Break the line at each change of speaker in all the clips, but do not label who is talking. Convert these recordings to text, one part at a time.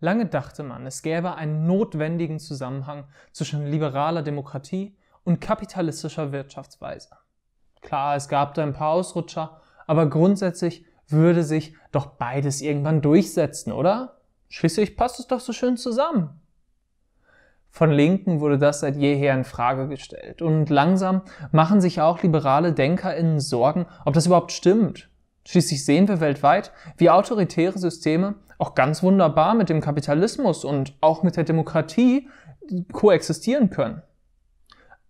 Lange dachte man, es gäbe einen notwendigen Zusammenhang zwischen liberaler Demokratie und kapitalistischer Wirtschaftsweise. Klar, es gab da ein paar Ausrutscher, aber grundsätzlich würde sich doch beides irgendwann durchsetzen, oder? Schließlich passt es doch so schön zusammen. Von Linken wurde das seit jeher in Frage gestellt und langsam machen sich auch liberale DenkerInnen Sorgen, ob das überhaupt stimmt. Schließlich sehen wir weltweit, wie autoritäre Systeme auch ganz wunderbar mit dem Kapitalismus und auch mit der Demokratie koexistieren können.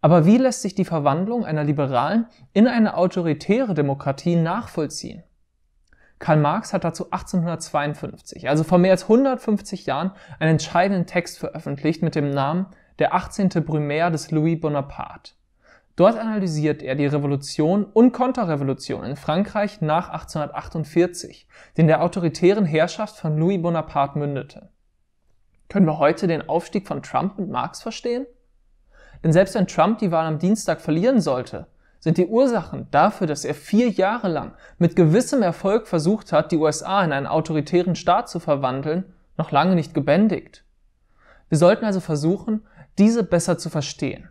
Aber wie lässt sich die Verwandlung einer liberalen in eine autoritäre Demokratie nachvollziehen? Karl Marx hat dazu 1852, also vor mehr als 150 Jahren, einen entscheidenden Text veröffentlicht mit dem Namen Der 18. Brumaire des Louis Bonaparte. Dort analysiert er die Revolution und Konterrevolution in Frankreich nach 1848, die in der autoritären Herrschaft von Louis Bonaparte mündete. Können wir heute den Aufstieg von Trump und Marx verstehen? Denn selbst wenn Trump die Wahl am Dienstag verlieren sollte, sind die Ursachen dafür, dass er vier Jahre lang mit gewissem Erfolg versucht hat, die USA in einen autoritären Staat zu verwandeln, noch lange nicht gebändigt. Wir sollten also versuchen, diese besser zu verstehen.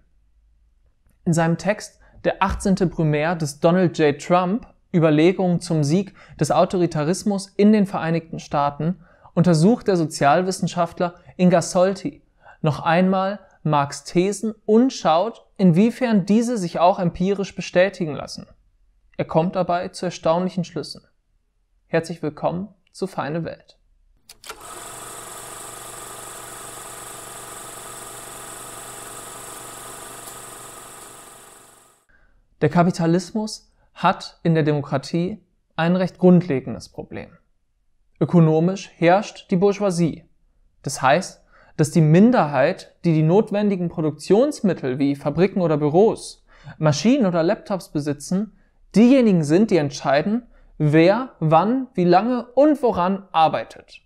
In seinem Text Der 18. Brumaire des Donald J. Trump Überlegungen zum Sieg des Autoritarismus in den Vereinigten Staaten untersucht der Sozialwissenschaftler Inga Solti noch einmal Marx Thesen und schaut, inwiefern diese sich auch empirisch bestätigen lassen. Er kommt dabei zu erstaunlichen Schlüssen. Herzlich willkommen zu Feine Welt. Der Kapitalismus hat in der Demokratie ein recht grundlegendes Problem. Ökonomisch herrscht die Bourgeoisie. Das heißt, dass die Minderheit, die die notwendigen Produktionsmittel wie Fabriken oder Büros, Maschinen oder Laptops besitzen, diejenigen sind, die entscheiden, wer, wann, wie lange und woran arbeitet.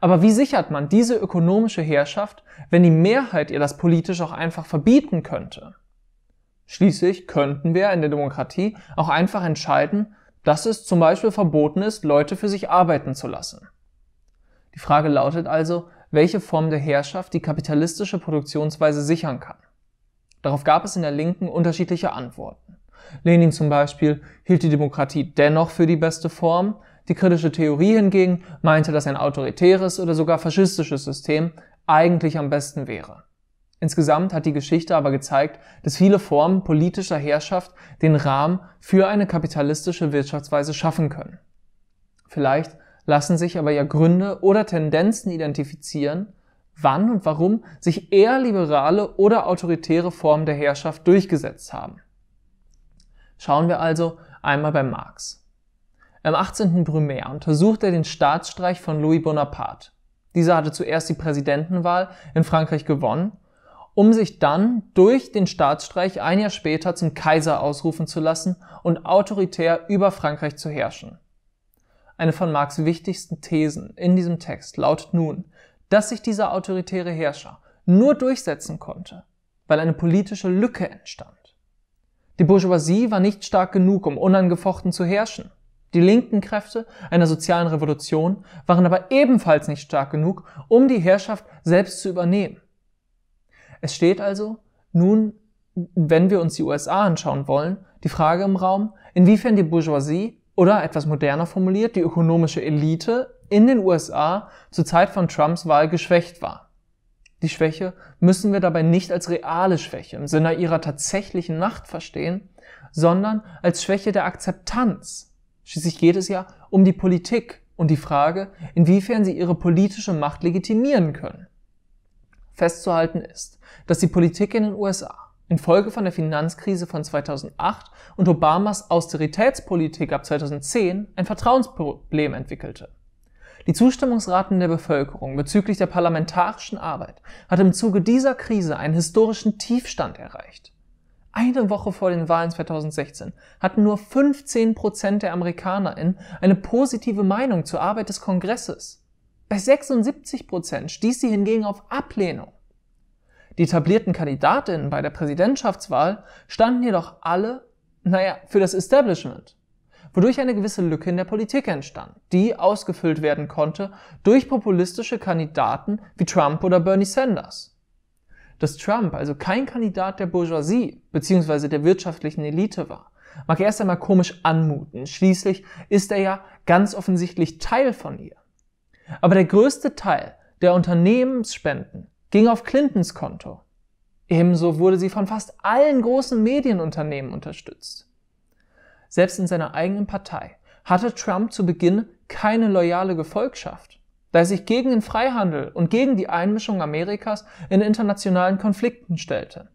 Aber wie sichert man diese ökonomische Herrschaft, wenn die Mehrheit ihr das politisch auch einfach verbieten könnte? Schließlich könnten wir in der Demokratie auch einfach entscheiden, dass es zum Beispiel verboten ist, Leute für sich arbeiten zu lassen. Die Frage lautet also, welche Form der Herrschaft die kapitalistische Produktionsweise sichern kann. Darauf gab es in der Linken unterschiedliche Antworten. Lenin zum Beispiel hielt die Demokratie dennoch für die beste Form, die kritische Theorie hingegen meinte, dass ein autoritäres oder sogar faschistisches System eigentlich am besten wäre. Insgesamt hat die Geschichte aber gezeigt, dass viele Formen politischer Herrschaft den Rahmen für eine kapitalistische Wirtschaftsweise schaffen können. Vielleicht lassen sich aber ja Gründe oder Tendenzen identifizieren, wann und warum sich eher liberale oder autoritäre Formen der Herrschaft durchgesetzt haben. Schauen wir also einmal bei Marx. Im 18. Brumaire untersucht er den Staatsstreich von Louis Bonaparte. Dieser hatte zuerst die Präsidentenwahl in Frankreich gewonnen um sich dann durch den Staatsstreich ein Jahr später zum Kaiser ausrufen zu lassen und autoritär über Frankreich zu herrschen. Eine von Marx wichtigsten Thesen in diesem Text lautet nun, dass sich dieser autoritäre Herrscher nur durchsetzen konnte, weil eine politische Lücke entstand. Die Bourgeoisie war nicht stark genug, um unangefochten zu herrschen. Die linken Kräfte einer sozialen Revolution waren aber ebenfalls nicht stark genug, um die Herrschaft selbst zu übernehmen. Es steht also nun, wenn wir uns die USA anschauen wollen, die Frage im Raum, inwiefern die Bourgeoisie oder etwas moderner formuliert, die ökonomische Elite in den USA zur Zeit von Trumps Wahl geschwächt war. Die Schwäche müssen wir dabei nicht als reale Schwäche im Sinne ihrer tatsächlichen Macht verstehen, sondern als Schwäche der Akzeptanz. Schließlich geht es ja um die Politik und die Frage, inwiefern sie ihre politische Macht legitimieren können. Festzuhalten ist, dass die Politik in den USA infolge von der Finanzkrise von 2008 und Obamas Austeritätspolitik ab 2010 ein Vertrauensproblem entwickelte. Die Zustimmungsraten der Bevölkerung bezüglich der parlamentarischen Arbeit hat im Zuge dieser Krise einen historischen Tiefstand erreicht. Eine Woche vor den Wahlen 2016 hatten nur 15 Prozent der AmerikanerInnen eine positive Meinung zur Arbeit des Kongresses. Bei 76 Prozent stieß sie hingegen auf Ablehnung. Die etablierten Kandidatinnen bei der Präsidentschaftswahl standen jedoch alle, naja, für das Establishment. wodurch eine gewisse Lücke in der Politik entstand, die ausgefüllt werden konnte durch populistische Kandidaten wie Trump oder Bernie Sanders. Dass Trump also kein Kandidat der Bourgeoisie bzw. der wirtschaftlichen Elite war, mag erst einmal komisch anmuten, schließlich ist er ja ganz offensichtlich Teil von ihr. Aber der größte Teil der Unternehmensspenden ging auf Clintons Konto. Ebenso wurde sie von fast allen großen Medienunternehmen unterstützt. Selbst in seiner eigenen Partei hatte Trump zu Beginn keine loyale Gefolgschaft, da er sich gegen den Freihandel und gegen die Einmischung Amerikas in internationalen Konflikten stellte.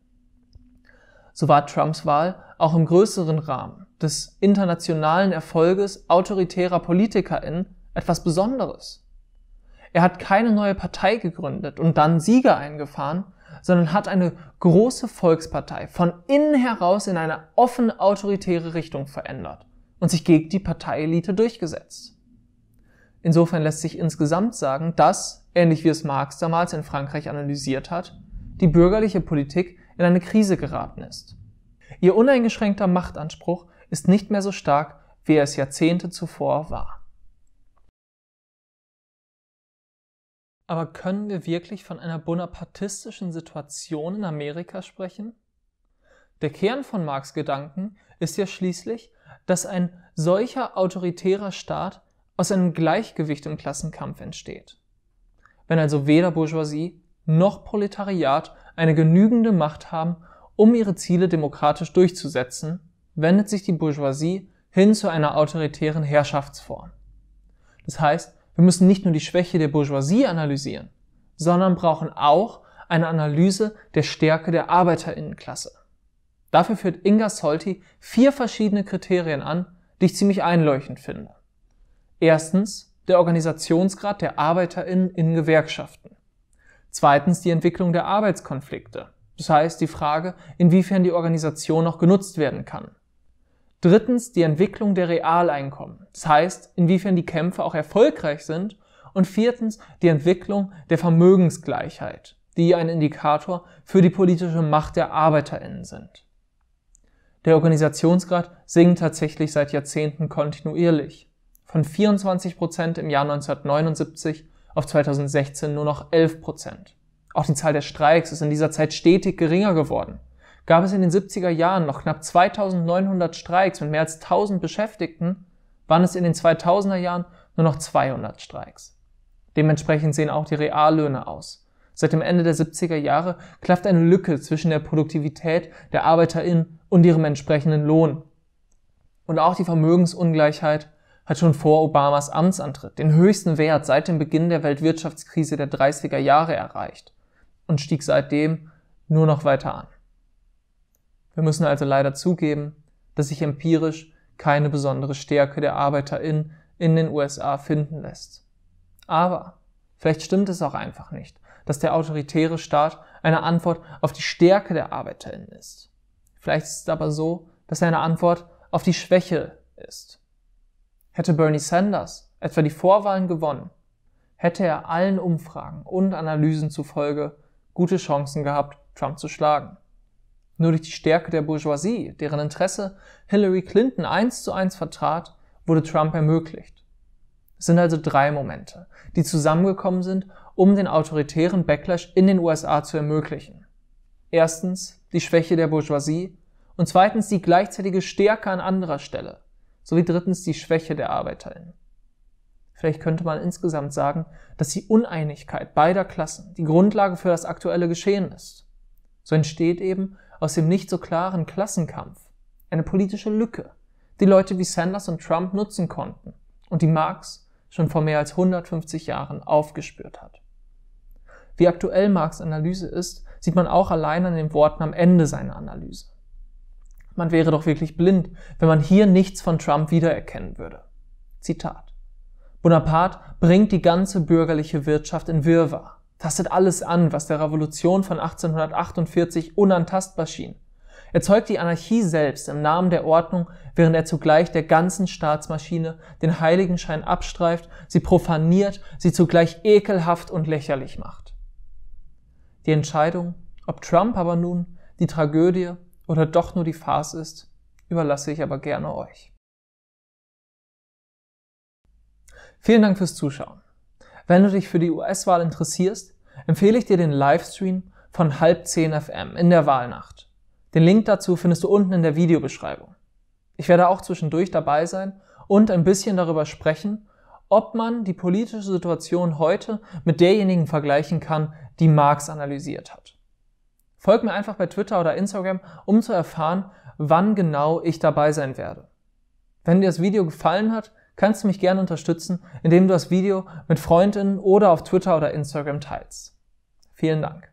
So war Trumps Wahl auch im größeren Rahmen des internationalen Erfolges autoritärer PolitikerInnen etwas Besonderes. Er hat keine neue Partei gegründet und dann Sieger eingefahren, sondern hat eine große Volkspartei von innen heraus in eine offen autoritäre Richtung verändert und sich gegen die Parteielite durchgesetzt. Insofern lässt sich insgesamt sagen, dass, ähnlich wie es Marx damals in Frankreich analysiert hat, die bürgerliche Politik in eine Krise geraten ist. Ihr uneingeschränkter Machtanspruch ist nicht mehr so stark, wie er es Jahrzehnte zuvor war. Aber können wir wirklich von einer bonapartistischen Situation in Amerika sprechen? Der Kern von Marx Gedanken ist ja schließlich, dass ein solcher autoritärer Staat aus einem Gleichgewicht im Klassenkampf entsteht. Wenn also weder Bourgeoisie noch Proletariat eine genügende Macht haben, um ihre Ziele demokratisch durchzusetzen, wendet sich die Bourgeoisie hin zu einer autoritären Herrschaftsform. Das heißt, wir müssen nicht nur die Schwäche der Bourgeoisie analysieren, sondern brauchen auch eine Analyse der Stärke der Arbeiterinnenklasse. Dafür führt Inga Solti vier verschiedene Kriterien an, die ich ziemlich einleuchtend finde. Erstens der Organisationsgrad der Arbeiterinnen in Gewerkschaften. Zweitens die Entwicklung der Arbeitskonflikte. Das heißt die Frage, inwiefern die Organisation noch genutzt werden kann. Drittens die Entwicklung der Realeinkommen. Das heißt, inwiefern die Kämpfe auch erfolgreich sind. Und viertens die Entwicklung der Vermögensgleichheit, die ein Indikator für die politische Macht der ArbeiterInnen sind. Der Organisationsgrad sinkt tatsächlich seit Jahrzehnten kontinuierlich. Von 24 Prozent im Jahr 1979 auf 2016 nur noch 11 Prozent. Auch die Zahl der Streiks ist in dieser Zeit stetig geringer geworden gab es in den 70er Jahren noch knapp 2900 Streiks mit mehr als 1000 Beschäftigten, waren es in den 2000er Jahren nur noch 200 Streiks. Dementsprechend sehen auch die Reallöhne aus. Seit dem Ende der 70er Jahre klafft eine Lücke zwischen der Produktivität der ArbeiterInnen und ihrem entsprechenden Lohn. Und auch die Vermögensungleichheit hat schon vor Obamas Amtsantritt den höchsten Wert seit dem Beginn der Weltwirtschaftskrise der 30er Jahre erreicht und stieg seitdem nur noch weiter an. Wir müssen also leider zugeben, dass sich empirisch keine besondere Stärke der ArbeiterInnen in den USA finden lässt. Aber vielleicht stimmt es auch einfach nicht, dass der autoritäre Staat eine Antwort auf die Stärke der ArbeiterInnen ist. Vielleicht ist es aber so, dass er eine Antwort auf die Schwäche ist. Hätte Bernie Sanders etwa die Vorwahlen gewonnen, hätte er allen Umfragen und Analysen zufolge gute Chancen gehabt, Trump zu schlagen. Nur durch die Stärke der Bourgeoisie, deren Interesse Hillary Clinton eins zu eins vertrat, wurde Trump ermöglicht. Es sind also drei Momente, die zusammengekommen sind, um den autoritären Backlash in den USA zu ermöglichen. Erstens die Schwäche der Bourgeoisie und zweitens die gleichzeitige Stärke an anderer Stelle, sowie drittens die Schwäche der ArbeiterInnen. Vielleicht könnte man insgesamt sagen, dass die Uneinigkeit beider Klassen die Grundlage für das aktuelle Geschehen ist. So entsteht eben aus dem nicht so klaren Klassenkampf eine politische Lücke, die Leute wie Sanders und Trump nutzen konnten und die Marx schon vor mehr als 150 Jahren aufgespürt hat. Wie aktuell Marx Analyse ist, sieht man auch allein an den Worten am Ende seiner Analyse. Man wäre doch wirklich blind, wenn man hier nichts von Trump wiedererkennen würde. Zitat. Bonaparte bringt die ganze bürgerliche Wirtschaft in Wirrwarr tastet alles an, was der Revolution von 1848 unantastbar schien. Er zeugt die Anarchie selbst im Namen der Ordnung, während er zugleich der ganzen Staatsmaschine den Heiligenschein abstreift, sie profaniert, sie zugleich ekelhaft und lächerlich macht. Die Entscheidung, ob Trump aber nun die Tragödie oder doch nur die Farce ist, überlasse ich aber gerne euch. Vielen Dank fürs Zuschauen. Wenn du dich für die US-Wahl interessierst, empfehle ich dir den Livestream von halb 10 FM in der Wahlnacht. Den Link dazu findest du unten in der Videobeschreibung. Ich werde auch zwischendurch dabei sein und ein bisschen darüber sprechen, ob man die politische Situation heute mit derjenigen vergleichen kann, die Marx analysiert hat. Folg mir einfach bei Twitter oder Instagram, um zu erfahren, wann genau ich dabei sein werde. Wenn dir das Video gefallen hat, kannst du mich gerne unterstützen, indem du das Video mit Freundinnen oder auf Twitter oder Instagram teilst. Vielen Dank.